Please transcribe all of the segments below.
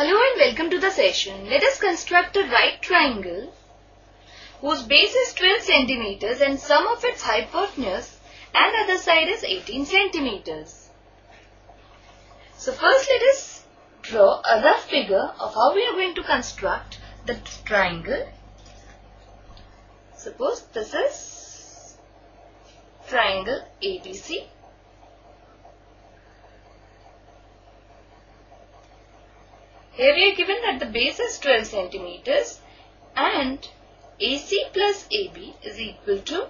Hello and welcome to the session. Let us construct a right triangle whose base is 12 centimeters and sum of its hypotenuse and other side is 18 centimeters. So first let us draw a rough figure of how we are going to construct the triangle. Suppose this is triangle ABC Here we are given that the base is 12 centimeters and AC plus AB is equal to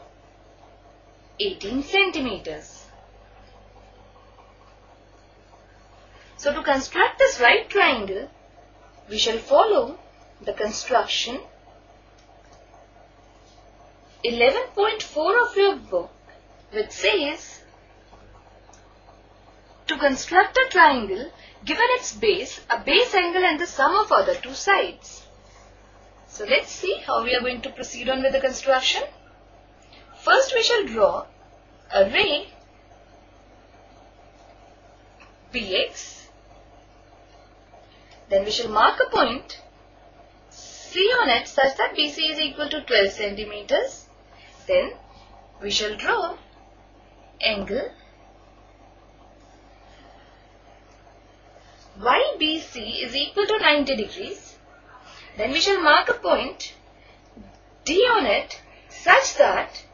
18 centimeters. So to construct this right triangle, we shall follow the construction 11.4 of your book which says to construct a triangle given its base, a base angle and the sum of other two sides. So let's see how we are going to proceed on with the construction. First we shall draw a ray BX. Then we shall mark a point C on it such that BC is equal to 12 centimeters. Then we shall draw angle YBC is equal to 90 degrees, then we shall mark a point D on it such that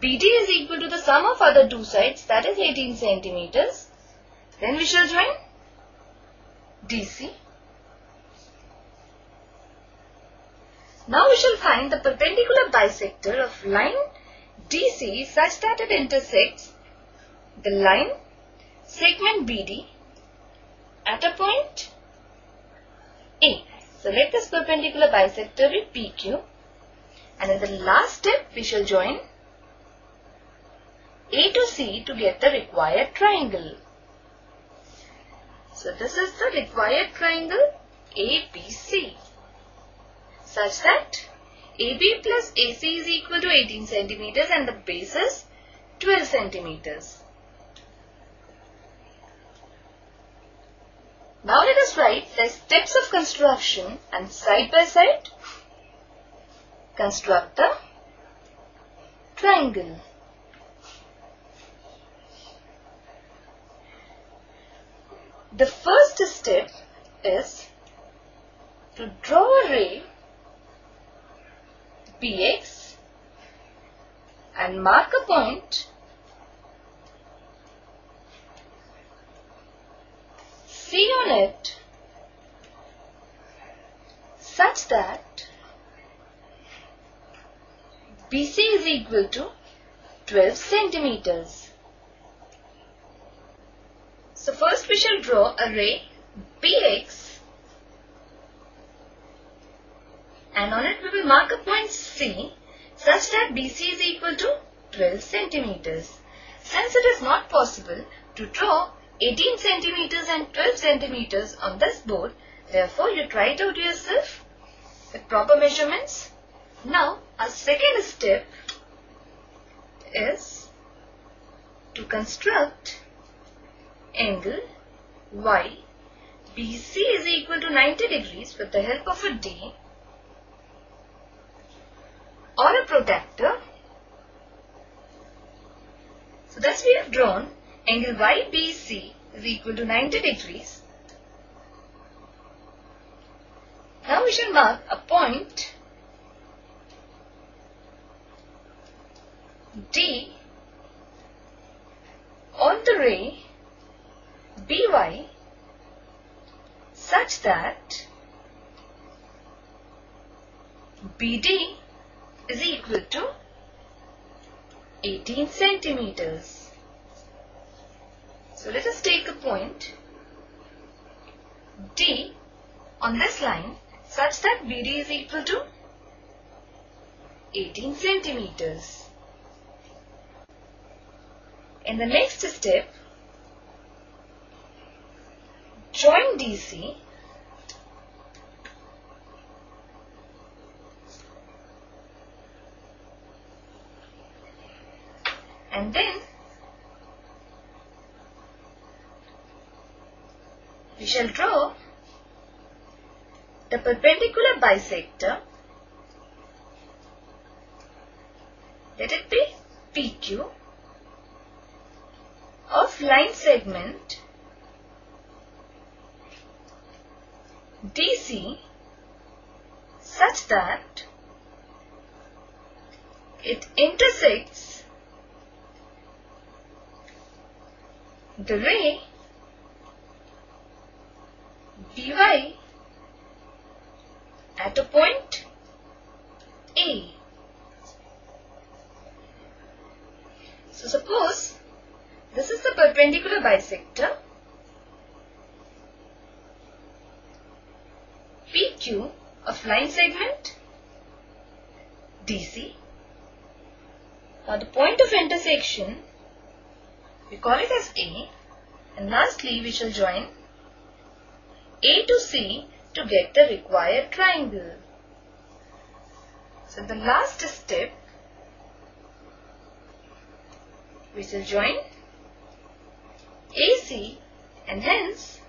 BD is equal to the sum of other two sides that is 18 centimeters. Then we shall join DC. Now we shall find the perpendicular bisector of line DC such that it intersects the line segment BD at a point A. So let this perpendicular bisector be PQ and in the last step we shall join A to C to get the required triangle. So this is the required triangle ABC such that AB plus AC is equal to 18 centimeters and the base is 12 centimeters. Now let us write the steps of construction and side by side construct the triangle. The first step is to draw a ray BX and mark a point C on it such that BC is equal to 12 centimeters. So first we shall draw a ray BX and on it we will mark a point C such that BC is equal to 12 centimeters. Since it is not possible to draw 18 centimeters and 12 centimeters on this board. Therefore, you try it out yourself with proper measurements. Now, our second step is to construct angle Y BC is equal to 90 degrees with the help of a D or a protractor. So thus we have drawn angle YBC is equal to 90 degrees. Now we shall mark a point D on the ray BY such that BD is equal to 18 centimeters. So let us take a point D on this line such that BD is equal to 18 centimeters. In the next step, join DC and then we shall draw the perpendicular bisector, let it be PQ, of line segment DC such that it intersects the ray BY at a point A. So suppose this is the perpendicular bisector PQ of line segment DC. Now the point of intersection we call it as A and lastly we shall join A to C to get the required triangle. So the last step we shall join AC and hence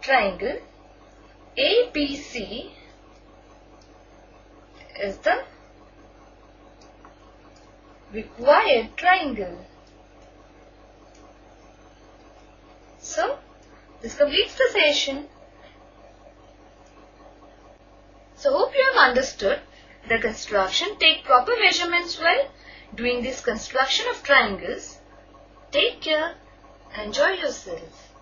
triangle ABC is the required triangle. So, this completes the session. So, hope you have understood the construction. Take proper measurements while doing this construction of triangles. Take care. Enjoy yourself.